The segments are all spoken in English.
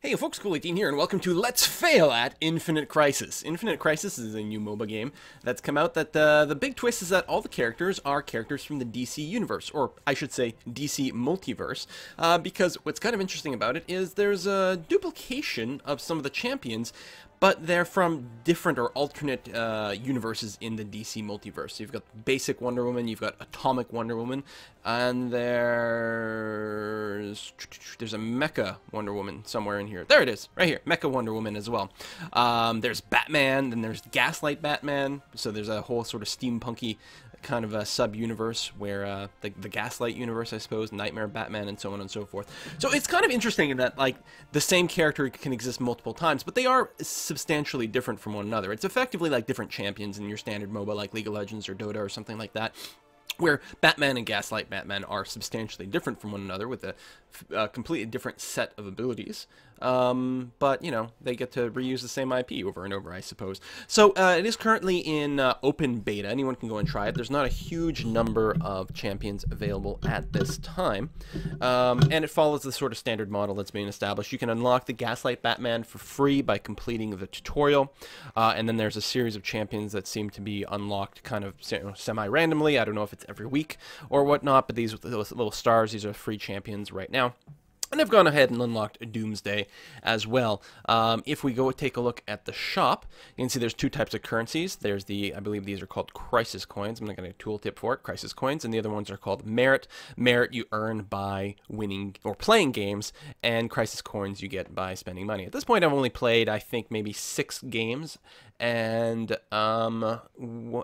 Hey folks, Quill18 here, and welcome to Let's Fail at Infinite Crisis. Infinite Crisis is a new MOBA game that's come out that the, the big twist is that all the characters are characters from the DC universe, or I should say DC multiverse, uh, because what's kind of interesting about it is there's a duplication of some of the champions, but they're from different or alternate uh, universes in the DC multiverse. So you've got basic Wonder Woman, you've got Atomic Wonder Woman, and there's there's a Mecha Wonder Woman somewhere in here. There it is, right here, Mecha Wonder Woman as well. Um, there's Batman, then there's Gaslight Batman. So there's a whole sort of steampunky kind of a sub-universe where uh, the, the Gaslight universe, I suppose, Nightmare Batman, and so on and so forth. So it's kind of interesting in that like the same character can exist multiple times, but they are substantially different from one another. It's effectively like different champions in your standard MOBA like League of Legends or Dota or something like that where Batman and Gaslight Batman are substantially different from one another with a, a completely different set of abilities. Um, but, you know, they get to reuse the same IP over and over, I suppose. So uh, it is currently in uh, open beta. Anyone can go and try it. There's not a huge number of champions available at this time. Um, and it follows the sort of standard model that's being established. You can unlock the Gaslight Batman for free by completing the tutorial. Uh, and then there's a series of champions that seem to be unlocked kind of semi-randomly. I don't know if it's every week or whatnot, but these little stars, these are free champions right now. And I've gone ahead and unlocked Doomsday as well. Um, if we go take a look at the shop, you can see there's two types of currencies. There's the, I believe these are called Crisis Coins. I'm not going to tooltip for it, Crisis Coins. And the other ones are called Merit. Merit you earn by winning or playing games, and Crisis Coins you get by spending money. At this point, I've only played, I think, maybe six games. And um,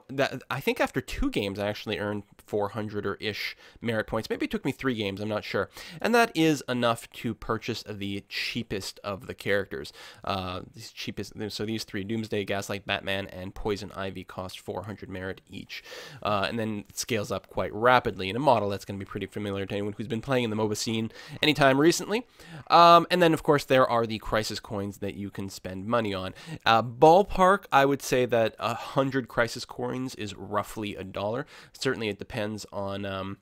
that, I think after two games, I actually earned 400 or ish merit points. Maybe it took me three games, I'm not sure. And that is enough to purchase the cheapest of the characters. Uh, these cheapest, so these three, Doomsday, Gaslight, Batman, and Poison Ivy cost 400 merit each. Uh, and then it scales up quite rapidly in a model that's going to be pretty familiar to anyone who's been playing in the MOBA scene anytime recently. Um, and then, of course, there are the Crisis coins that you can spend money on. Uh, ballpark, I would say that a 100 Crisis coins is roughly a dollar. Certainly it depends on um,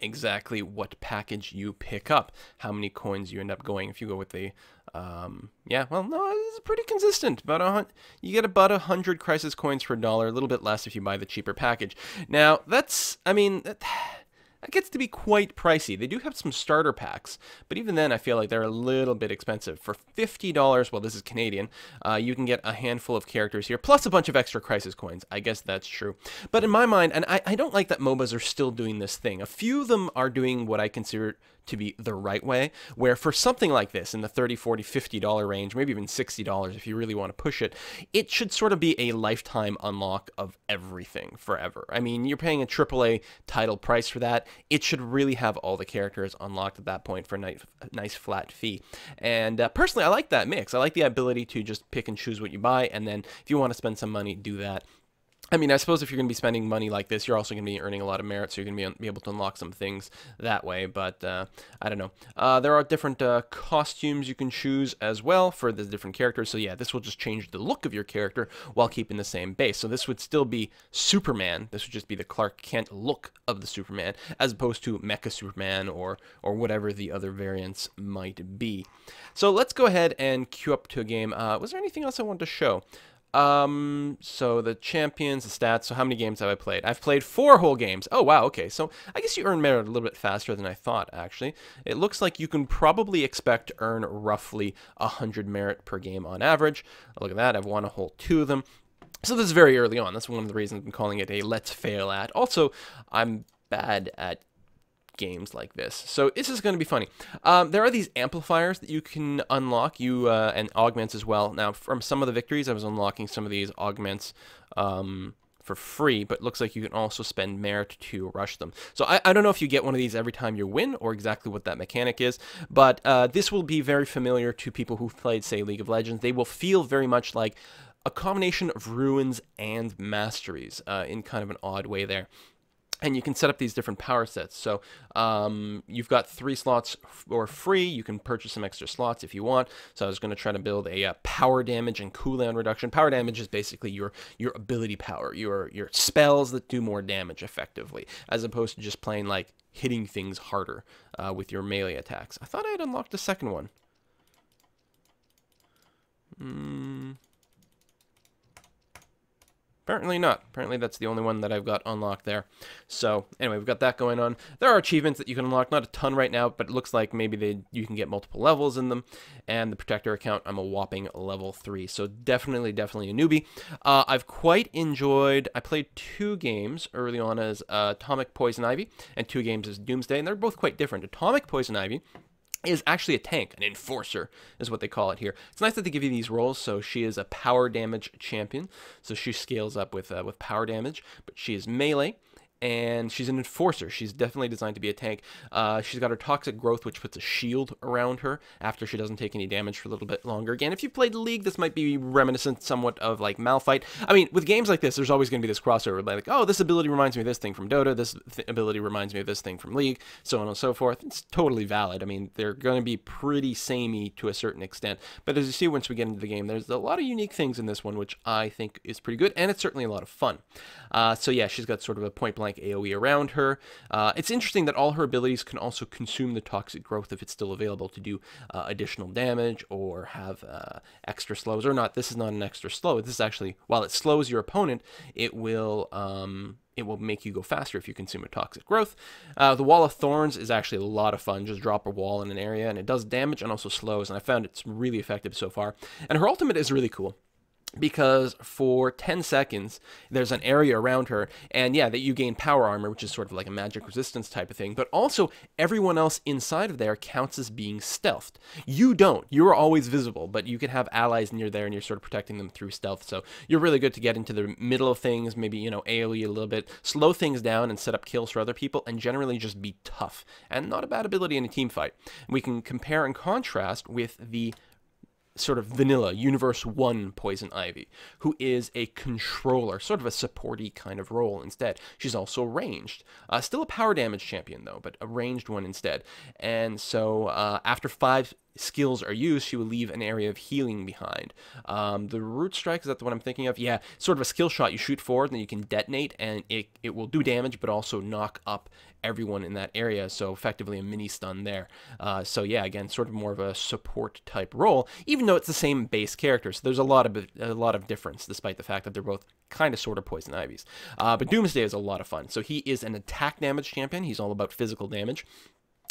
exactly what package you pick up, how many coins you end up going. If you go with the, um, yeah, well, no, it's pretty consistent. About a you get about a hundred crisis coins for a dollar, a little bit less if you buy the cheaper package. Now, that's, I mean. That, that gets to be quite pricey. They do have some starter packs, but even then I feel like they're a little bit expensive. For $50, well this is Canadian, uh, you can get a handful of characters here, plus a bunch of extra Crisis coins. I guess that's true. But in my mind, and I, I don't like that MOBAs are still doing this thing. A few of them are doing what I consider to be the right way, where for something like this in the 30, 40, 50 dollar range, maybe even 60 dollars if you really want to push it, it should sort of be a lifetime unlock of everything forever. I mean, you're paying a AAA title price for that. It should really have all the characters unlocked at that point for a nice, nice flat fee. And uh, personally, I like that mix. I like the ability to just pick and choose what you buy, and then if you want to spend some money, do that. I mean, I suppose if you're going to be spending money like this, you're also going to be earning a lot of merit, so you're going to be, able to unlock some things that way. But uh, I don't know. Uh, there are different uh, costumes you can choose as well for the different characters. So yeah, this will just change the look of your character while keeping the same base. So this would still be Superman. This would just be the Clark Kent look of the Superman, as opposed to Mecha Superman or or whatever the other variants might be. So let's go ahead and queue up to a game. Uh, was there anything else I wanted to show? Um, so the champions, the stats. So how many games have I played? I've played four whole games. Oh wow, okay. So I guess you earn merit a little bit faster than I thought. Actually, it looks like you can probably expect to earn roughly hundred merit per game on average. Look at that. I've won a whole two of them. So this is very early on. That's one of the reasons I'm calling it a let's fail at. Also, I'm bad at games like this. So this is going to be funny. Um, there are these amplifiers that you can unlock, you uh, and augments as well. Now, from some of the victories, I was unlocking some of these augments um, for free, but looks like you can also spend merit to rush them. So I, I, don't know if you get one of these every time you win or exactly what that mechanic is, but uh, this will be very familiar to people who've played, say, League of Legends. They will feel very much like a combination of runes and masteries uh, in kind of an odd way there and you can set up these different power sets. So um, you've got three slots for free. You can purchase some extra slots if you want. So I was going to try to build a uh, power damage and cooldown reduction. Power damage is basically your your ability power, your your spells that do more damage effectively, as opposed to just playing like hitting things harder uh, with your melee attacks. I thought I had unlocked a second one. Mm. Apparently not. Apparently that's the only one that I've got unlocked there. So anyway, we've got that going on. There are achievements that you can unlock, not a ton right now, but it looks like maybe they you can get multiple levels in them. And the Protector account, I'm a whopping level 3. So definitely, definitely a newbie. Uh, I've quite enjoyed, I played two games early on as uh, Atomic Poison Ivy and two games as Doomsday, and they're both quite different. Atomic Poison Ivy is actually a tank, an enforcer is what they call it here. It's nice that they give you these roles. So she is a power damage champion, so she scales up with uh, with power damage, but she is melee and she's an enforcer. She's definitely designed to be a tank. Uh, she's got her toxic growth, which puts a shield around her after she doesn't take any damage for a little bit longer. Again, if you've played League, this might be reminiscent somewhat of like Malphite. I mean, with games like this, there's always going to be this crossover, like, oh, this ability reminds me of this thing from Dota, this th ability reminds me of this thing from League, so on and so forth. It's totally valid. I mean, they're going to be pretty samey to a certain extent, but as you see once we get into the game, there's a lot of unique things in this one, which I think is pretty good, and it's certainly a lot of fun. Uh, so yeah, she's got sort of a point blank AoE around her. Uh, it's interesting that all her abilities can also consume the toxic growth if it's still available to do uh, additional damage or have uh, extra slows or not. This is not an extra slow. This is actually, while it slows your opponent, it will um, it will make you go faster if you consume a toxic growth. Uh, the Wall of Thorns is actually a lot of fun. Just drop a wall in an area and it does damage and also slows, and I found it's really effective so far. And her ultimate is really cool because for 10 seconds there's an area around her and yeah that you gain power armor which is sort of like a magic resistance type of thing but also everyone else inside of there counts as being stealthed. You don't. You're always visible but you can have allies near there and you're sort of protecting them through stealth so you're really good to get into the middle of things maybe you know aoe a little bit slow things down and set up kills for other people and generally just be tough and not a bad ability in a team fight. We can compare and contrast with the sort of vanilla Universe 1 Poison Ivy, who is a controller, sort of a supporty kind of role instead. She's also ranged. Uh, still a power damage champion, though, but a ranged one instead. And so uh, after five skills are used, she will leave an area of healing behind. Um, the root strike, is that the one I'm thinking of? Yeah, sort of a skill shot. You shoot forward, and then you can detonate, and it, it will do damage, but also knock up everyone in that area, so effectively a mini stun there. Uh, so yeah, again, sort of more of a support type role, even though it's the same base character. So there's a lot of a lot of difference, despite the fact that they're both kind of sort of poison ivies. Uh, but Doomsday is a lot of fun. So he is an attack damage champion. He's all about physical damage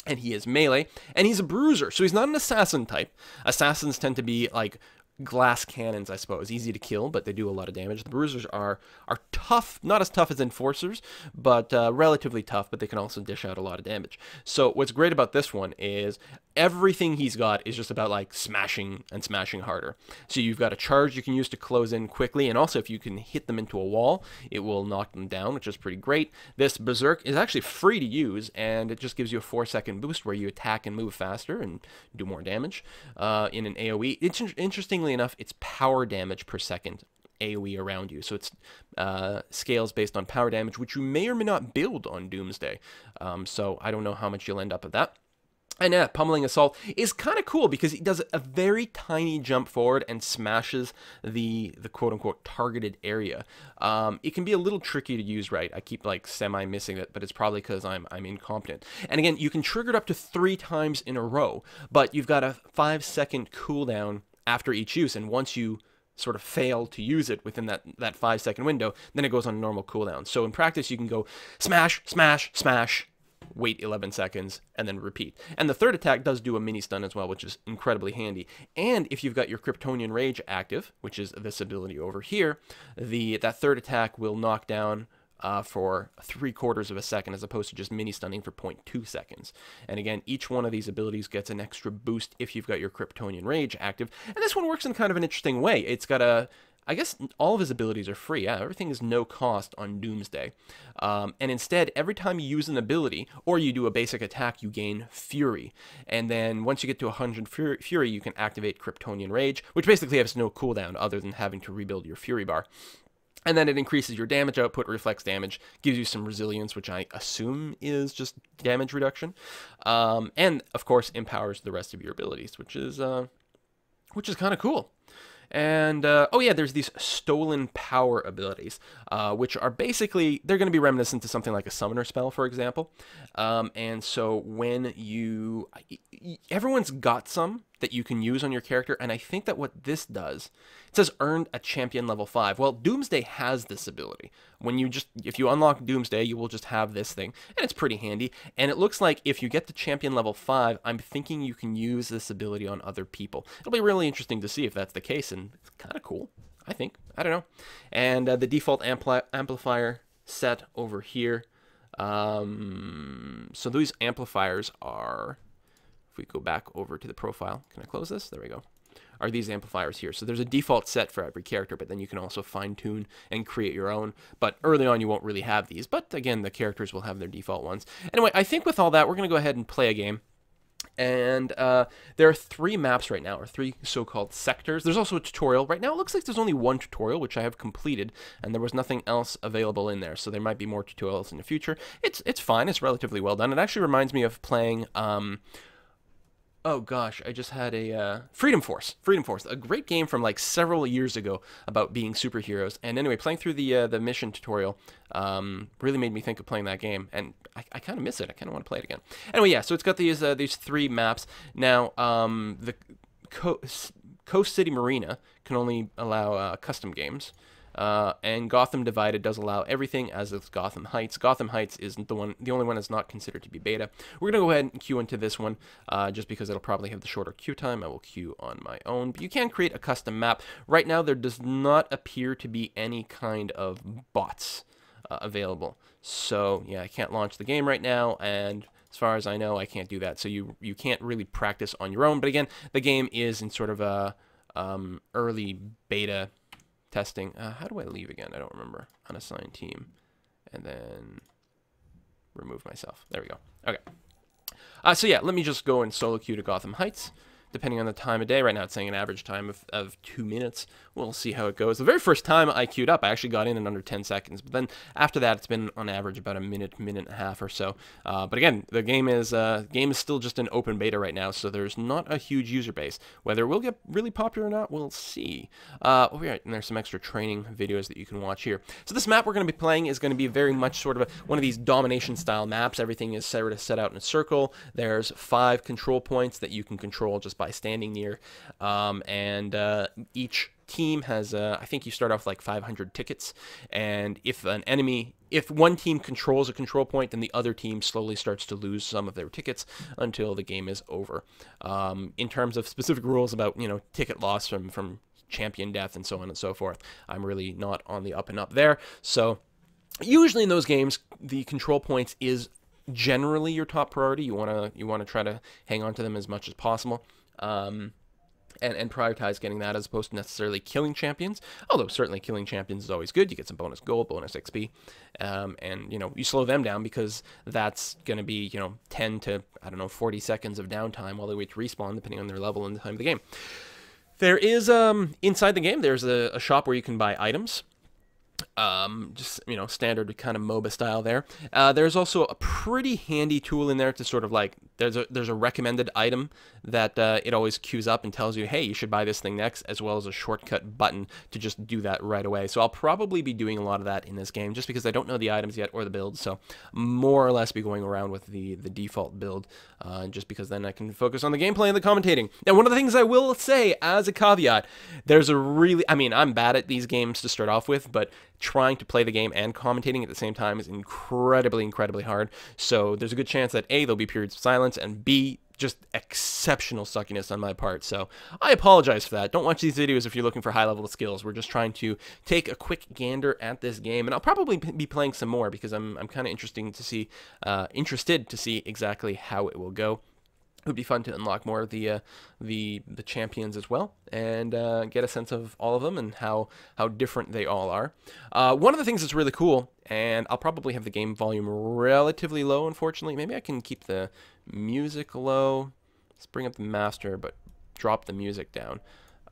and he is melee, and he's a bruiser, so he's not an assassin type. Assassins tend to be like glass cannons, I suppose. Easy to kill, but they do a lot of damage. The bruisers are are tough, not as tough as enforcers, but uh, relatively tough. But they can also dish out a lot of damage. So what's great about this one is everything he's got is just about like smashing and smashing harder. So you've got a charge you can use to close in quickly, and also if you can hit them into a wall, it will knock them down, which is pretty great. This berserk is actually free to use, and it just gives you a four second boost where you attack and move faster and do more damage uh, in an AOE. It's interesting interestingly enough, it's power damage per second AoE around you. So it's uh, scales based on power damage, which you may or may not build on Doomsday. Um, so I don't know how much you'll end up with that. And yeah, Pummeling Assault is kind of cool because he does a very tiny jump forward and smashes the the quote unquote targeted area. Um, it can be a little tricky to use right. I keep like semi missing it, but it's probably because I'm I'm incompetent. And again, you can trigger it up to three times in a row, but you've got a five second cooldown after each use. And once you sort of fail to use it within that, that five second window, then it goes on a normal cooldown. So in practice, you can go smash, smash, smash, wait 11 seconds, and then repeat. And the third attack does do a mini stun as well, which is incredibly handy. And if you've got your Kryptonian Rage active, which is this ability over here, the that third attack will knock down uh, for three quarters of a second as opposed to just mini stunning for 0.2 seconds. And again, each one of these abilities gets an extra boost if you've got your Kryptonian Rage active. And this one works in kind of an interesting way. It's got a I guess all of his abilities are free. Yeah, everything is no cost on Doomsday. Um, and instead, every time you use an ability or you do a basic attack, you gain Fury. And then once you get to 100 Fury, you can activate Kryptonian Rage, which basically has no cooldown other than having to rebuild your Fury bar. And then it increases your damage output, reflects damage, gives you some resilience, which I assume is just damage reduction, um, and of course empowers the rest of your abilities, which is uh, which is kind of cool. And uh, oh yeah, there's these stolen power abilities, uh, which are basically they're going to be reminiscent to something like a summoner spell, for example. Um, and so when you, everyone's got some that you can use on your character, and I think that what this does, it says earned a champion level 5. Well, Doomsday has this ability. When you just, if you unlock Doomsday, you will just have this thing, and it's pretty handy, and it looks like if you get to champion level 5, I'm thinking you can use this ability on other people. It'll be really interesting to see if that's the case, and it's kind of cool. I think. I don't know. And uh, the default ampli amplifier set over here. Um, so these amplifiers are, if we go back over to the profile, can I close this? There we go. Are these amplifiers here. So there's a default set for every character, but then you can also fine tune and create your own. But early on, you won't really have these. But again, the characters will have their default ones. Anyway, I think with all that, we're going to go ahead and play a game. And uh, there are three maps right now, or three so-called sectors. There's also a tutorial. Right now it looks like there's only one tutorial, which I have completed, and there was nothing else available in there. So there might be more tutorials in the future. It's it's fine. It's relatively well done. It actually reminds me of playing... Um, oh gosh, I just had a uh, Freedom Force. Freedom Force, a great game from like several years ago about being superheroes. And anyway, playing through the uh, the mission tutorial um, really made me think of playing that game, and I, I kind of miss it. I kind of want to play it again. Anyway, yeah. So it's got these uh, these three maps now. Um, the Coast, Coast City Marina can only allow uh, custom games. Uh, and Gotham Divided does allow everything, as does Gotham Heights. Gotham Heights isn't the one, the only one that's not considered to be beta. We're gonna go ahead and queue into this one, uh, just because it'll probably have the shorter queue time. I will queue on my own, but you can create a custom map. Right now, there does not appear to be any kind of bots uh, available. So yeah, I can't launch the game right now, and as far as I know, I can't do that. So you you can't really practice on your own. But again, the game is in sort of a um, early beta testing. Uh, how do I leave again? I don't remember. Unassigned team. And then remove myself. There we go. Okay. Uh, so yeah, let me just go and solo queue to Gotham Heights depending on the time of day. Right now it's saying an average time of, of two minutes. We'll see how it goes. The very first time I queued up, I actually got in in under 10 seconds. But then after that, it's been on average about a minute, minute and a half or so. Uh, but again, the game is uh, game is still just an open beta right now, so there's not a huge user base. Whether it will get really popular or not, we'll see. Uh, oh, right, and there's some extra training videos that you can watch here. So this map we're going to be playing is going to be very much sort of a, one of these domination style maps. Everything is sort of set out in a circle. There's five control points that you can control just by by standing near. Um, and uh, each team has, uh, I think you start off like 500 tickets. And if an enemy, if one team controls a control point, then the other team slowly starts to lose some of their tickets until the game is over. Um, in terms of specific rules about, you know, ticket loss from, from champion death and so on and so forth, I'm really not on the up and up there. So usually in those games, the control points is generally your top priority. You want to you want to try to hang on to them as much as possible um, and, and prioritize getting that as opposed to necessarily killing champions. Although certainly killing champions is always good. You get some bonus gold, bonus XP, um, and you know you slow them down because that's going to be you know 10 to I don't know 40 seconds of downtime while they wait to respawn, depending on their level and the time of the game. There is um, inside the game. There's a, a shop where you can buy items um, just you know standard kind of MOBA style there. Uh, there's also a pretty handy tool in there to sort of like there's a there's a recommended item that uh, it always queues up and tells you hey you should buy this thing next as well as a shortcut button to just do that right away. So I'll probably be doing a lot of that in this game just because I don't know the items yet or the builds. So more or less be going around with the the default build uh, just because then I can focus on the gameplay and the commentating. Now one of the things I will say as a caveat, there's a really I mean I'm bad at these games to start off with, but trying to play the game and commentating at the same time is incredibly, incredibly hard. So there's a good chance that A, there'll be periods of silence, and B, just exceptional suckiness on my part. So I apologize for that. Don't watch these videos if you're looking for high level skills. We're just trying to take a quick gander at this game, and I'll probably be playing some more because I'm, I'm kind of interesting to see, uh, interested to see exactly how it will go it would be fun to unlock more of the uh, the the champions as well and uh, get a sense of all of them and how how different they all are. Uh, one of the things that's really cool, and I'll probably have the game volume relatively low. Unfortunately, maybe I can keep the music low. Let's bring up the master, but drop the music down.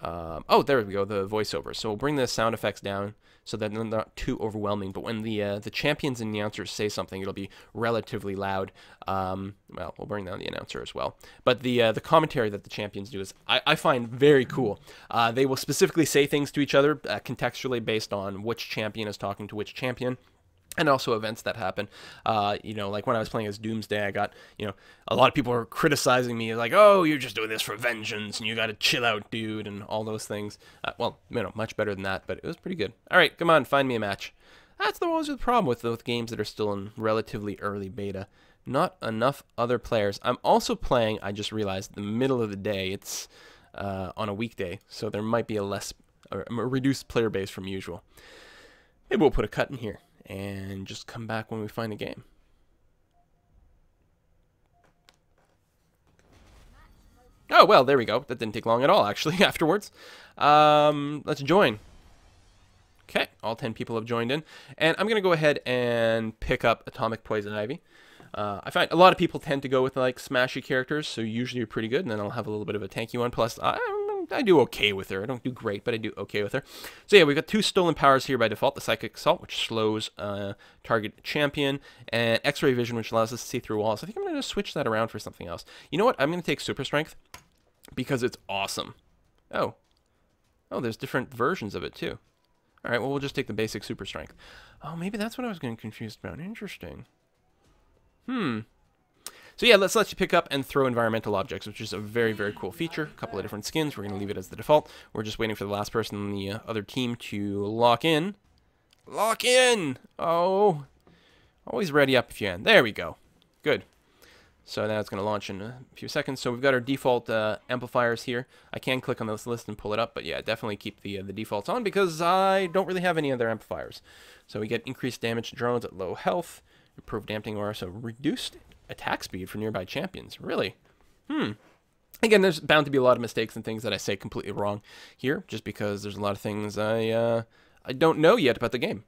Um, oh, there we go, the voiceover. So we'll bring the sound effects down so that they're not too overwhelming. But when the uh, the champions and the announcers say something, it'll be relatively loud. Um, well, we'll bring down the announcer as well. But the uh, the commentary that the champions do is I, I find very cool. Uh, they will specifically say things to each other uh, contextually based on which champion is talking to which champion. And also events that happen. Uh, you know, like when I was playing as Doomsday, I got, you know, a lot of people were criticizing me, like, oh, you're just doing this for vengeance, and you got to chill out, dude, and all those things. Uh, well, you know, much better than that, but it was pretty good. All right, come on, find me a match. That's the always the problem with those games that are still in relatively early beta. Not enough other players. I'm also playing, I just realized, the middle of the day. It's uh, on a weekday, so there might be a less, a reduced player base from usual. Maybe we'll put a cut in here and just come back when we find a game. Oh, well, there we go. That didn't take long at all, actually, afterwards. Um, let's join. Okay, all 10 people have joined in. And I'm going to go ahead and pick up Atomic Poison Ivy. Uh, I find a lot of people tend to go with like smashy characters, so usually you're pretty good, and then I'll have a little bit of a tanky one. Plus, I, I do okay with her. I don't do great, but I do okay with her. So yeah, we've got two stolen powers here by default. The Psychic Assault, which slows uh, target champion, and X-Ray Vision, which allows us to see through walls. I think I'm going to switch that around for something else. You know what? I'm going to take Super Strength because it's awesome. Oh. Oh, there's different versions of it too. All right, well, we'll just take the basic super strength. Oh, maybe that's what I was getting confused about. Interesting. Hmm. So yeah, let's let you pick up and throw environmental objects, which is a very, very cool feature. A couple of different skins. We're going to leave it as the default. We're just waiting for the last person on the uh, other team to lock in. Lock in! Oh. Always ready up if you can. There we go. Good. So now it's going to launch in a few seconds. So we've got our default uh, amplifiers here. I can click on this list and pull it up, but yeah, definitely keep the uh, the defaults on because I don't really have any other amplifiers. So we get increased damage to drones at low health, improved damping aura, so reduced attack speed for nearby champions. Really? Hmm. Again, there's bound to be a lot of mistakes and things that I say completely wrong here, just because there's a lot of things I uh, I don't know yet about the game.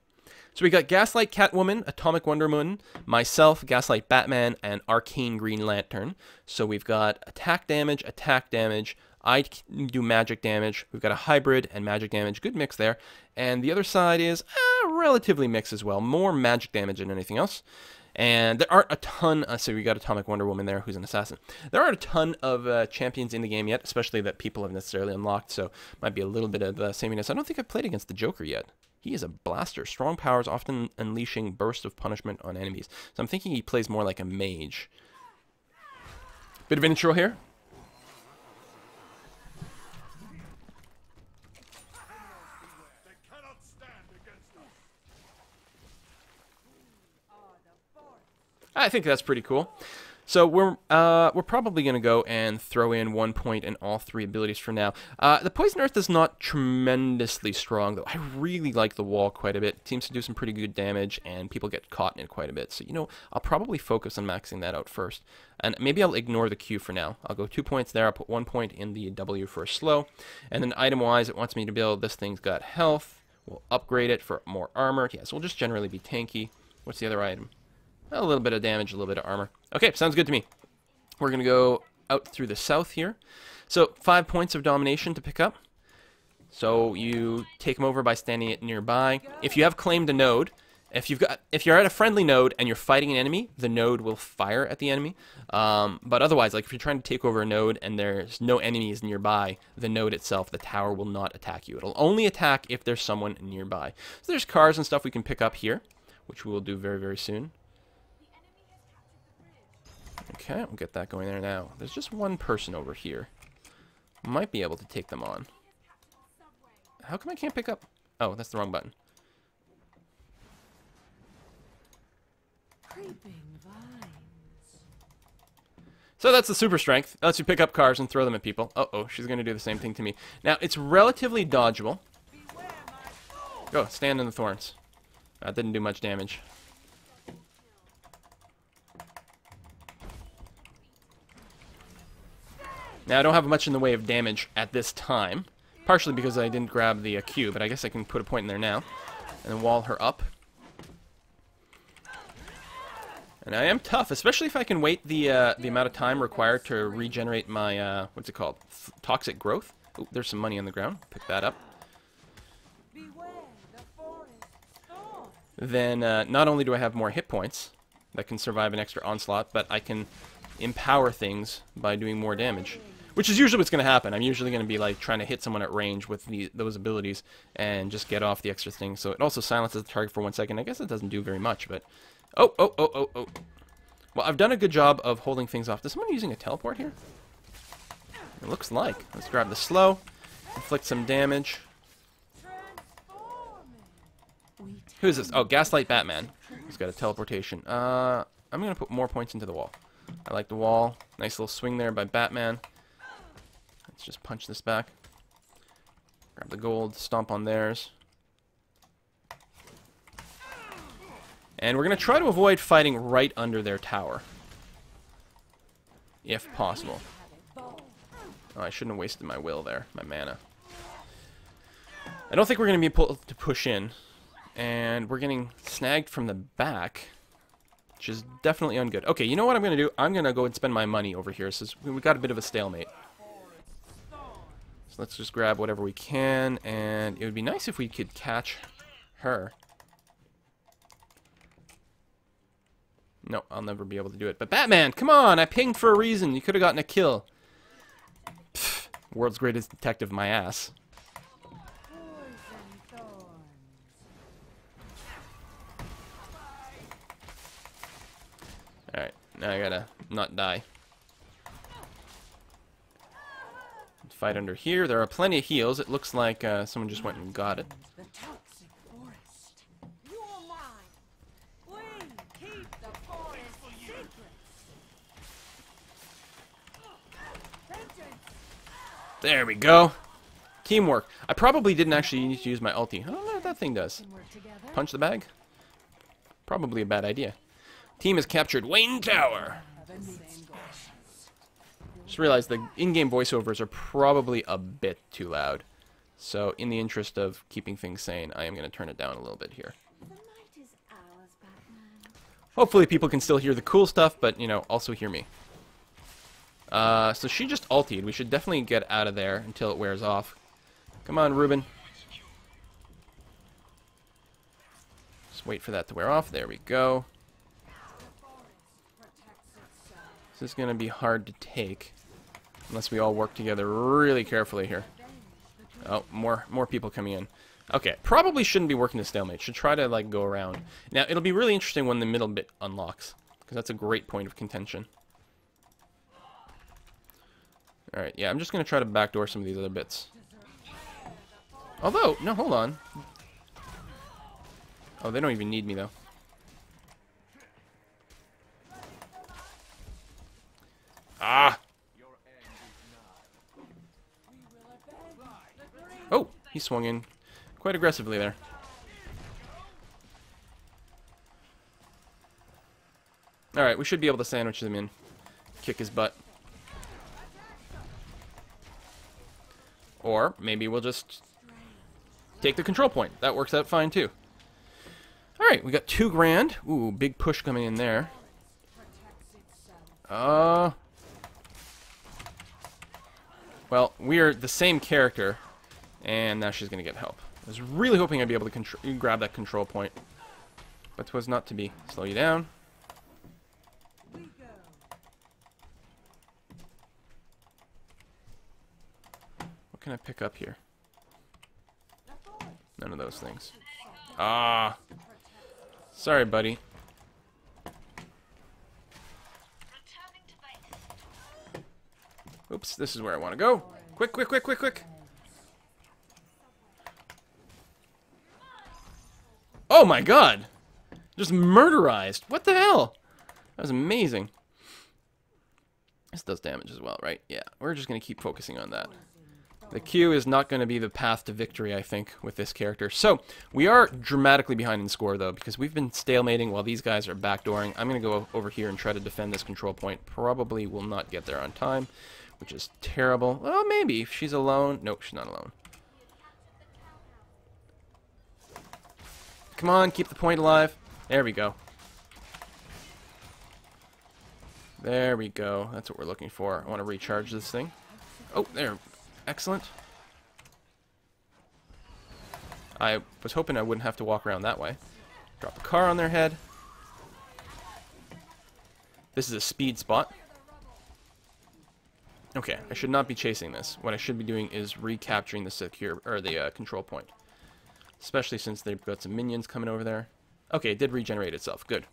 So we got Gaslight Catwoman, Atomic Wonder Woman, myself, Gaslight Batman, and Arcane Green Lantern. So we've got attack damage, attack damage. I do magic damage. We've got a hybrid and magic damage. Good mix there. And the other side is uh, relatively mixed as well. More magic damage than anything else. And there aren't a ton, uh, so we got Atomic Wonder Woman there, who's an assassin. There aren't a ton of uh, champions in the game yet, especially that people have necessarily unlocked, so might be a little bit of uh, sameness. I don't think I've played against the Joker yet. He is a blaster. Strong powers, often unleashing bursts of punishment on enemies. So I'm thinking he plays more like a mage. Bit of intro here. I think that's pretty cool. So we're uh, we're probably going to go and throw in one point in all three abilities for now. Uh, the Poison Earth is not tremendously strong, though. I really like the wall quite a bit. It seems to do some pretty good damage, and people get caught in it quite a bit. So, you know, I'll probably focus on maxing that out first. And maybe I'll ignore the Q for now. I'll go two points there. I'll put one point in the W for slow. And then item-wise, it wants me to build this thing's got health. We'll upgrade it for more armor. Yes, yeah, so we'll just generally be tanky. What's the other item? A little bit of damage, a little bit of armor. Okay, sounds good to me. We're going to go out through the south here. So five points of domination to pick up. So you take them over by standing it nearby. If you have claimed a node, if you've got if you're at a friendly node and you're fighting an enemy, the node will fire at the enemy. Um, but otherwise, like if you're trying to take over a node and there's no enemies nearby, the node itself, the tower will not attack you. It'll only attack if there's someone nearby. So there's cars and stuff we can pick up here, which we will do very very soon. Okay, we'll get that going there now. There's just one person over here. Might be able to take them on. How come I can't pick up? Oh, that's the wrong button. So that's the super strength. It lets you pick up cars and throw them at people. Uh-oh, she's going to do the same thing to me. Now, it's relatively dodgeable. Go, oh, stand in the thorns. That didn't do much damage. Now, I don't have much in the way of damage at this time. Partially because I didn't grab the uh, Q, but I guess I can put a point in there now. And then wall her up. And I am tough, especially if I can wait the uh, the amount of time required to regenerate my, uh, what's it called? F toxic growth? Ooh, there's some money on the ground. Pick that up. Then uh, not only do I have more hit points that can survive an extra onslaught, but I can empower things by doing more damage. Which is usually what's going to happen. I'm usually going to be like trying to hit someone at range with the, those abilities and just get off the extra thing. So it also silences the target for one second. I guess it doesn't do very much, but... Oh, oh, oh, oh, oh. Well, I've done a good job of holding things off. Is someone using a teleport here? It looks like. Let's grab the slow, inflict some damage. Who's this? Oh, Gaslight Batman. He's got a teleportation. Uh, I'm going to put more points into the wall. I like the wall. Nice little swing there by Batman. Let's just punch this back. Grab the gold, stomp on theirs. And we're going to try to avoid fighting right under their tower. If possible. Oh, I shouldn't have wasted my will there, my mana. I don't think we're going to be able to push in. And we're getting snagged from the back, which is definitely ungood. Okay, you know what I'm going to do? I'm going to go and spend my money over here, since we've got a bit of a stalemate. So let's just grab whatever we can, and it would be nice if we could catch her. No, I'll never be able to do it. But Batman, come on! I pinged for a reason. You could have gotten a kill. Pfft, world's greatest detective, my ass. Alright, now I gotta not die. Fight under here. There are plenty of heals. It looks like uh, someone just went and got it. There we go. Teamwork. I probably didn't actually need to use my ulti. I don't know what that thing does. Punch the bag? Probably a bad idea. Team has captured Wayne Tower. Just realized the in-game voiceovers are probably a bit too loud. So in the interest of keeping things sane, I am going to turn it down a little bit here. Hopefully people can still hear the cool stuff, but, you know, also hear me. Uh, so she just ultied. We should definitely get out of there until it wears off. Come on, Ruben. Just wait for that to wear off. There we go. This is going to be hard to take. Unless we all work together really carefully here. Oh, more more people coming in. Okay, probably shouldn't be working the stalemate. Should try to, like, go around. Now, it'll be really interesting when the middle bit unlocks. Because that's a great point of contention. Alright, yeah, I'm just going to try to backdoor some of these other bits. Although, no, hold on. Oh, they don't even need me, though. Ah! Oh, he swung in quite aggressively there. Alright, we should be able to sandwich him in. Kick his butt. Or maybe we'll just take the control point. That works out fine too. Alright, we got two grand. Ooh, big push coming in there. Uh... Well, we're the same character, and now she's going to get help. I was really hoping I'd be able to grab that control point, but was not to be. Slow you down. What can I pick up here? None of those things. Ah. Sorry, buddy. Oops, this is where I want to go. Quick, quick, quick, quick, quick. Oh my god! Just murderized. What the hell? That was amazing. This does damage as well, right? Yeah, we're just going to keep focusing on that. The Q is not going to be the path to victory, I think, with this character. So, we are dramatically behind in score, though, because we've been stalemating while these guys are backdooring. I'm going to go over here and try to defend this control point. Probably will not get there on time, which is terrible. Well, maybe. If she's alone. Nope, she's not alone. Come on, keep the point alive. There we go. There we go. That's what we're looking for. I want to recharge this thing. Oh, there. Excellent. I was hoping I wouldn't have to walk around that way. Drop a car on their head. This is a speed spot. Okay, I should not be chasing this. What I should be doing is recapturing the secure or the uh, control point. Especially since they've got some minions coming over there. Okay, it did regenerate itself. Good.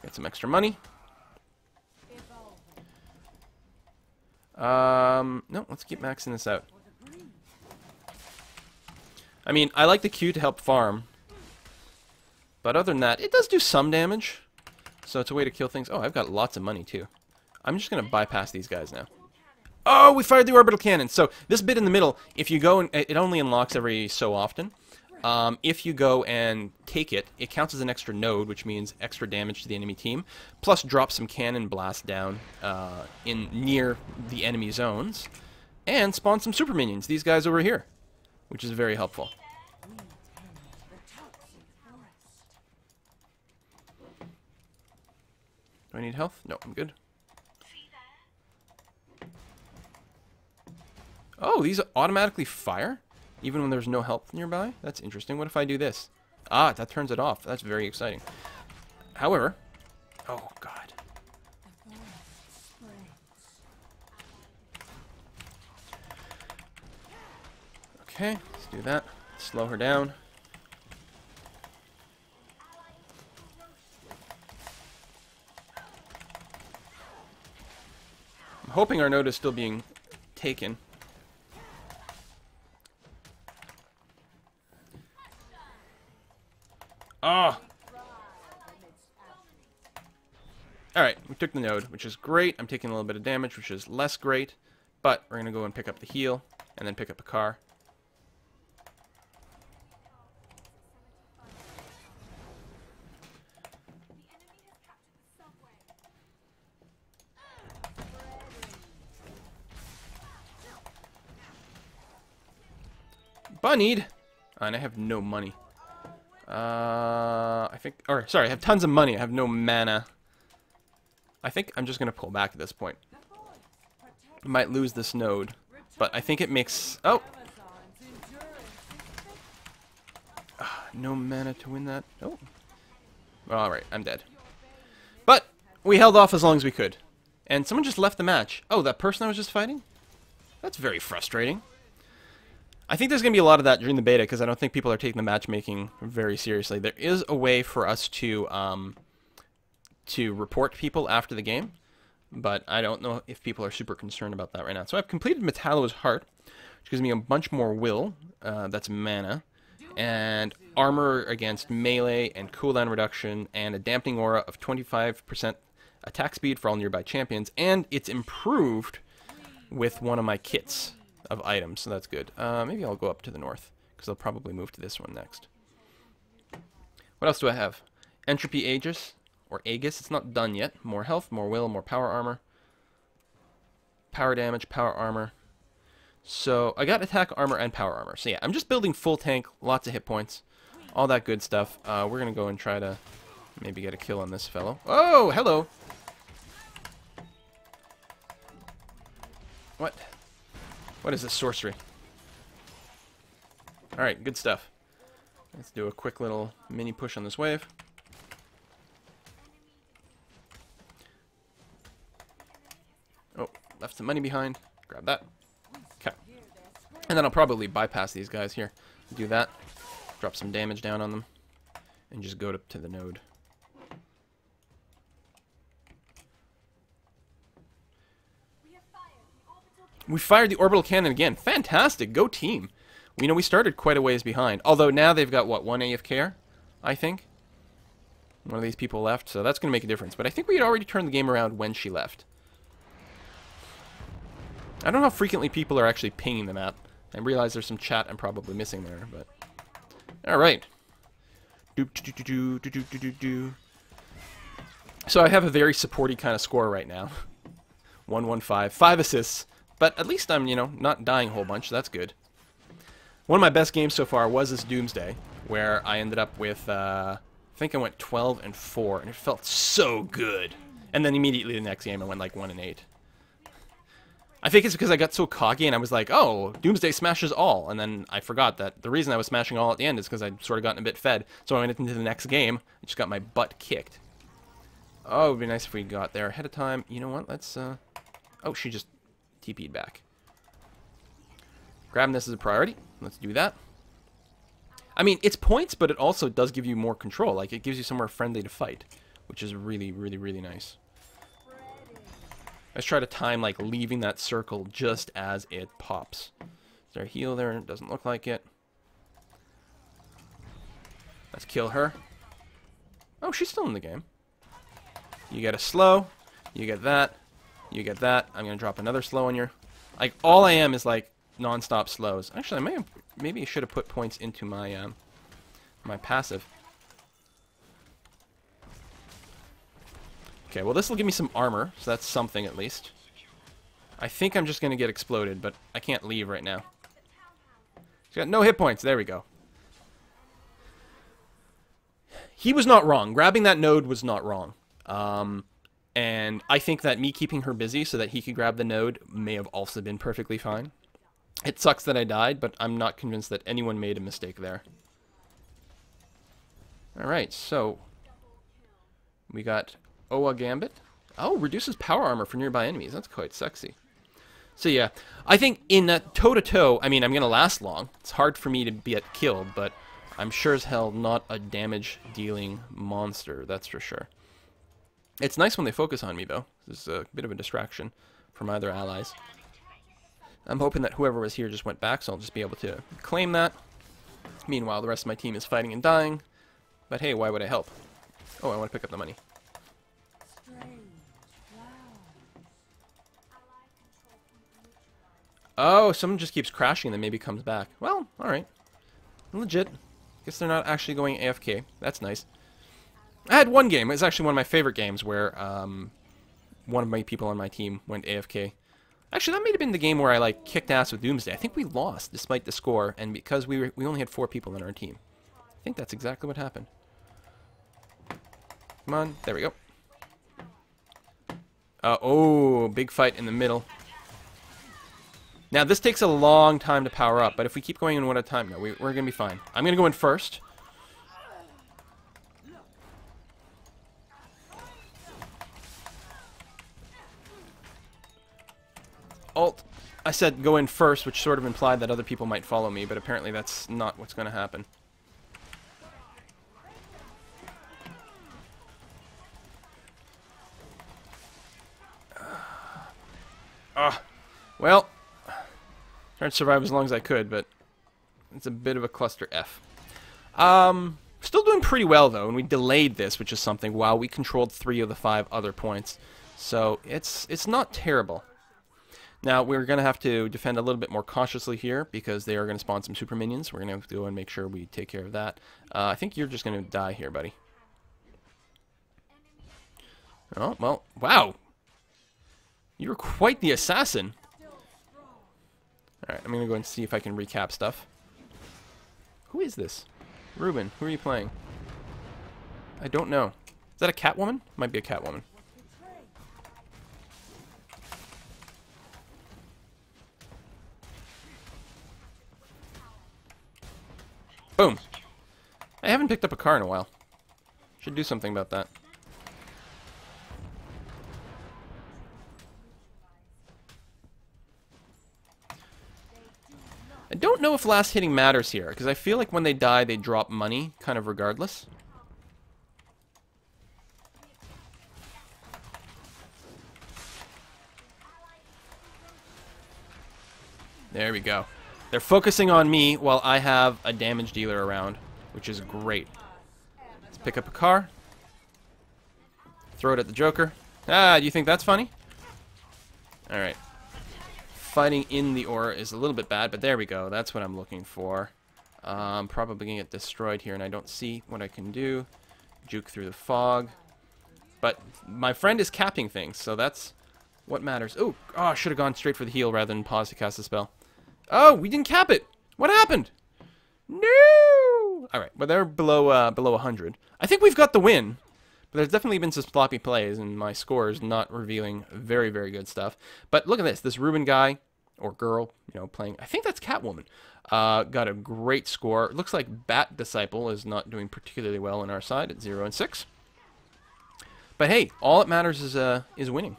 Get some extra money. Um, no, let's keep maxing this out. I mean, I like the Q to help farm. But other than that, it does do some damage. So it's a way to kill things. Oh, I've got lots of money, too. I'm just going to bypass these guys now. Oh, we fired the orbital cannon. So this bit in the middle, if you go, and it only unlocks every so often. Um, if you go and take it, it counts as an extra node, which means extra damage to the enemy team. Plus, drop some cannon blast down uh, in near the enemy zones, and spawn some super minions. These guys over here, which is very helpful. Do I need health? No, I'm good. Oh, these automatically fire? Even when there's no health nearby? That's interesting. What if I do this? Ah, that turns it off. That's very exciting. However... Oh, God. Okay, let's do that. Slow her down. I'm hoping our node is still being taken. Ah! Alright, we took the node, which is great. I'm taking a little bit of damage, which is less great. But we're going to go and pick up the heal, and then pick up a car. Bunnied! And I have no money. Uh, I think, or sorry, I have tons of money. I have no mana. I think I'm just going to pull back at this point. might lose this node, but I think it makes, oh! Uh, no mana to win that. Oh. Alright, I'm dead. But, we held off as long as we could. And someone just left the match. Oh, that person I was just fighting? That's very frustrating. I think there's going to be a lot of that during the beta because I don't think people are taking the matchmaking very seriously. There is a way for us to um, to report people after the game, but I don't know if people are super concerned about that right now. So I've completed Metallo's Heart, which gives me a bunch more will. Uh, that's mana. And armor against melee and cooldown reduction, and a dampening aura of 25% attack speed for all nearby champions. And it's improved with one of my kits of items, so that's good. Uh, maybe I'll go up to the north, because I'll probably move to this one next. What else do I have? Entropy Aegis, or Aegis, it's not done yet. More health, more will, more power armor. Power damage, power armor. So, I got attack armor and power armor. So yeah, I'm just building full tank, lots of hit points, all that good stuff. Uh, we're going to go and try to maybe get a kill on this fellow. Oh, hello! What? What is this sorcery? Alright, good stuff. Let's do a quick little mini push on this wave. Oh, left some money behind. Grab that. Okay. And then I'll probably bypass these guys here. Do that. Drop some damage down on them. And just go to, to the node. We fired the orbital cannon again. Fantastic. Go team. We know we started quite a ways behind. Although now they've got, what, one AFK, I think? One of these people left, so that's going to make a difference. But I think we had already turned the game around when she left. I don't know how frequently people are actually pinging the map. I realize there's some chat I'm probably missing there, but... Alright. So I have a very supporty kind of score right now. 115. Five assists. But at least I'm, you know, not dying a whole bunch. That's good. One of my best games so far was this Doomsday, where I ended up with, uh, I think I went 12 and 4, and it felt so good. And then immediately the next game I went like 1 and 8. I think it's because I got so cocky and I was like, oh, Doomsday smashes all. And then I forgot that the reason I was smashing all at the end is because I'd sort of gotten a bit fed. So I went into the next game and just got my butt kicked. Oh, it'd be nice if we got there ahead of time. You know what? Let's, uh... Oh, she just TP'd back. Grabbing this as a priority. Let's do that. I mean, it's points, but it also does give you more control. Like, it gives you somewhere friendly to fight, which is really, really, really nice. Let's try to time, like, leaving that circle just as it pops. Is there a heal there? It doesn't look like it. Let's kill her. Oh, she's still in the game. You get a slow. You get that. You get that. I'm going to drop another slow on your... Like, all I am is, like, non-stop slows. Actually, I may have, maybe I should have put points into my, um, my passive. Okay, well, this will give me some armor, so that's something at least. I think I'm just going to get exploded, but I can't leave right now. He's got no hit points. There we go. He was not wrong. Grabbing that node was not wrong. Um, and I think that me keeping her busy so that he could grab the node may have also been perfectly fine. It sucks that I died, but I'm not convinced that anyone made a mistake there. Alright, so... We got Oa Gambit. Oh, reduces power armor for nearby enemies. That's quite sexy. So yeah, I think in toe-to-toe, -to -toe, I mean, I'm going to last long. It's hard for me to get killed, but I'm sure as hell not a damage-dealing monster, that's for sure. It's nice when they focus on me, though. This is a bit of a distraction for my other allies. I'm hoping that whoever was here just went back, so I'll just be able to claim that. Meanwhile, the rest of my team is fighting and dying. But hey, why would I help? Oh, I want to pick up the money. Oh, someone just keeps crashing and then maybe comes back. Well, alright. Legit. Guess they're not actually going AFK. That's nice. I had one game. It's actually one of my favorite games where um, one of my people on my team went AFK. Actually, that may have been the game where I like kicked ass with Doomsday. I think we lost despite the score, and because we were, we only had four people on our team. I think that's exactly what happened. Come on, there we go. Uh, oh, big fight in the middle. Now, this takes a long time to power up, but if we keep going in one at a time, no, we, we're going to be fine. I'm going to go in first. alt, I said go in first, which sort of implied that other people might follow me, but apparently that's not what's going to happen. Ah, uh, well, tried to survive as long as I could, but it's a bit of a cluster F. Um, still doing pretty well though, and we delayed this, which is something, while we controlled three of the five other points. So it's it's not terrible. Now, we're going to have to defend a little bit more cautiously here because they are going to spawn some super minions. We're going to have to go and make sure we take care of that. Uh, I think you're just going to die here, buddy. Oh, well, wow. You're quite the assassin. Alright, I'm to go and see if I can recap stuff. Who is this? Ruben, who are you playing? I don't know. Is that a Catwoman? Might be a Catwoman. Boom. I haven't picked up a car in a while. Should do something about that. Know if last hitting matters here, because I feel like when they die, they drop money, kind of regardless. There we go. They're focusing on me while I have a damage dealer around, which is great. Let's pick up a car. Throw it at the Joker. Ah, do you think that's funny? Alright. Fighting in the aura is a little bit bad, but there we go. That's what I'm looking for. I'm probably going to get destroyed here, and I don't see what I can do. Juke through the fog. But my friend is capping things, so that's what matters. Ooh, oh, I should have gone straight for the heal rather than pause to cast a spell. Oh, we didn't cap it. What happened? No. All right, but they're below uh, below 100. I think we've got the win. But there's definitely been some sloppy plays, and my score is not revealing very, very good stuff. But look at this. This Ruben guy, or girl, you know, playing, I think that's Catwoman, uh, got a great score. It looks like Bat Disciple is not doing particularly well on our side at 0 and 6. But hey, all that matters is uh is winning.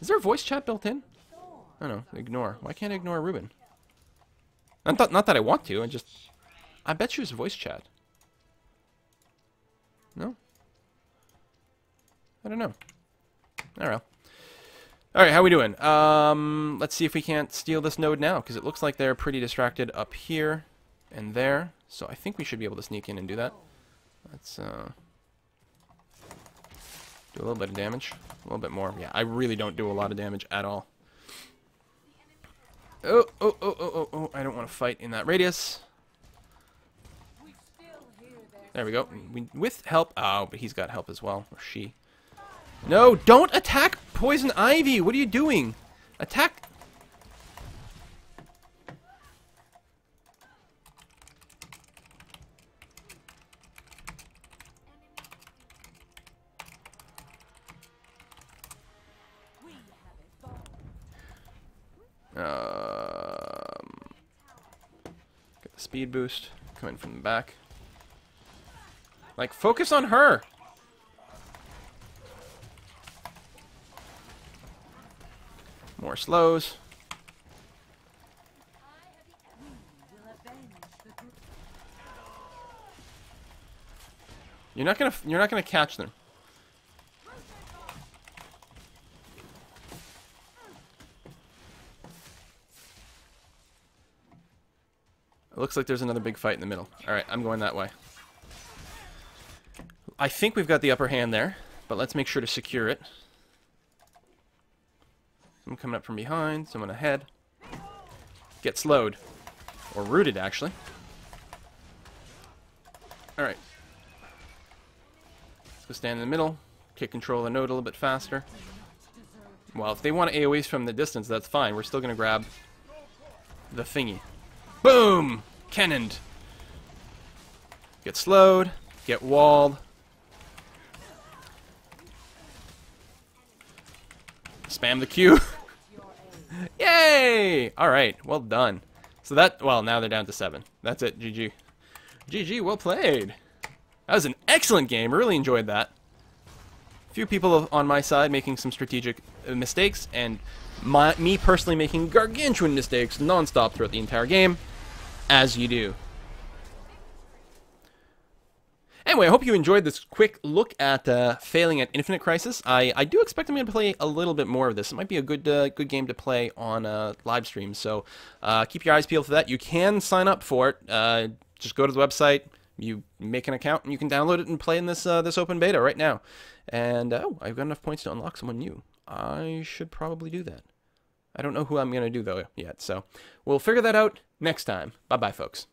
Is there a voice chat built in? I don't know. ignore. Why can't I ignore Ruben? Not that, not that I want to, I just... I bet you it's voice chat. No? I don't know. Alright. Alright, how we doing? Um, let's see if we can't steal this node now, because it looks like they're pretty distracted up here and there. So I think we should be able to sneak in and do that. Let's, uh... Do a little bit of damage. A little bit more. Yeah, I really don't do a lot of damage at all. Oh, oh, oh, oh, oh, oh. I don't want to fight in that radius. There we go. We, with help. Oh, but he's got help as well. Or she. No, don't attack Poison Ivy. What are you doing? Attack. Um, get the speed boost. Coming from the back. Like, focus on her! More slows. You're not gonna you're not gonna catch them. It looks like there's another big fight in the middle. Alright, I'm going that way. I think we've got the upper hand there, but let's make sure to secure it. Someone coming up from behind, someone ahead. Get slowed. Or rooted, actually. Alright. Let's go stand in the middle. Kick control the node a little bit faster. Well, if they want AoEs from the distance, that's fine. We're still going to grab the thingy. Boom! Cannoned. Get slowed. Get walled. Spam the Q. Yay! Alright, well done. So that, well, now they're down to seven. That's it, GG. GG, well played. That was an excellent game. Really enjoyed that. A few people on my side making some strategic uh, mistakes, and my, me personally making gargantuan mistakes non-stop throughout the entire game as you do. Anyway, I hope you enjoyed this quick look at uh, failing at Infinite Crisis. I, I do expect I'm going to play a little bit more of this. It might be a good uh, good game to play on uh, live stream, so uh, keep your eyes peeled for that. You can sign up for it. Uh, just go to the website, you make an account, and you can download it and play in this uh, this open beta right now. And oh, I've got enough points to unlock someone new. I should probably do that. I don't know who I'm going to do though yet, so we'll figure that out next time. Bye bye, folks.